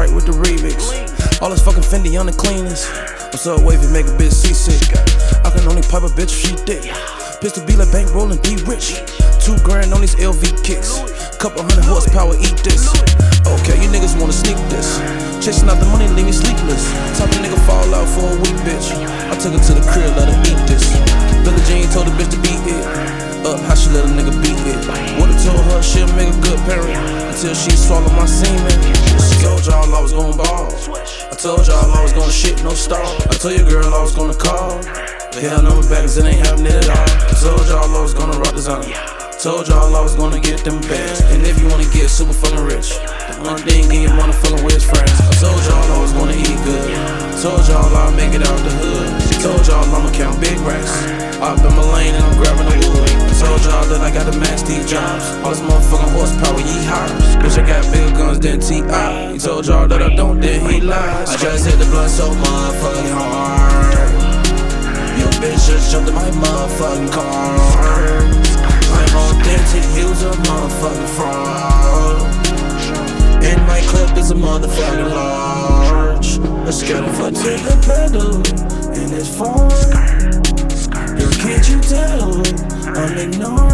right with the remix. All this fucking Fendi on the cleanest. What's up, wavy, make a bitch seasick. I can only pipe a bitch if she dick. Pistol be like bank rolling, be rich. Two grand on these LV kicks. Couple hundred horsepower, eat this. Okay, you niggas wanna sneak this. Chasing out the money, leave me sleepless. Top a nigga fall out for a week, bitch. I took her to the crib, let her eat this. Until she swallowed my semen. She told y'all I was gon' ball. I told y'all I was gonna shit, no stall. I told your girl I was gonna call. But hell no, back cause it ain't happening at all. I told y'all I was gonna rock designer. Told y'all I was gonna get them bands. And if you wanna get super fucking rich, the only thing in your motherfucking is friends. I told y'all I was gonna eat good. Told y'all I'll make it out the hood. Told y'all I'ma count big racks. Up in my lane and I'm grabbing than T.I. He told y'all that I don't, then he lies. I just hit the blunt so motherfucking hard. Your bitch just jumped in my motherfucking car. I'm authentic, he was a motherfucking fraud. In my clip is a motherfucking large. A foot to the pedal, and it's far. Girl, can't you tell? I'm ignoring.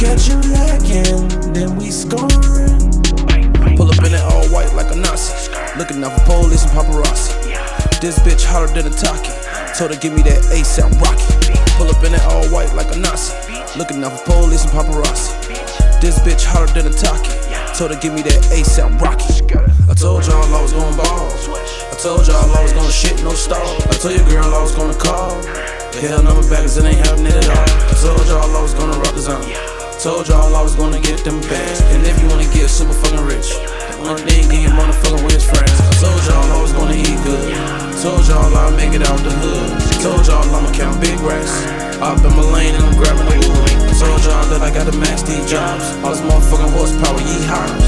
Catch you lacking, then we scoring. Pull up in it all white like a Nazi. Looking out for police and paparazzi. This bitch hotter than a Taki. Told her give me that ASAP Rocky. Pull up in it all white like a Nazi. Looking out for police and paparazzi. This bitch hotter than a Taki. Told her give me that ASAP Rocky. I told y'all I was gonna ball. I told y'all I was gonna shit, no stall. I told your girl I was gonna call. Hell number back cause it ain't happening at all. I told y'all I was gonna rock the zone. Told y'all I was gonna get them bags. And if you wanna get super fucking rich, the only thing getting motherfucking with his friends. I told y'all I was gonna eat good. Told y'all I'll make it out the hood. Told y'all I'ma count big racks. Up in my lane and I'm grabbing the wood. Told y'all that I got the max D jobs. All this motherfucking horsepower, yeehaw.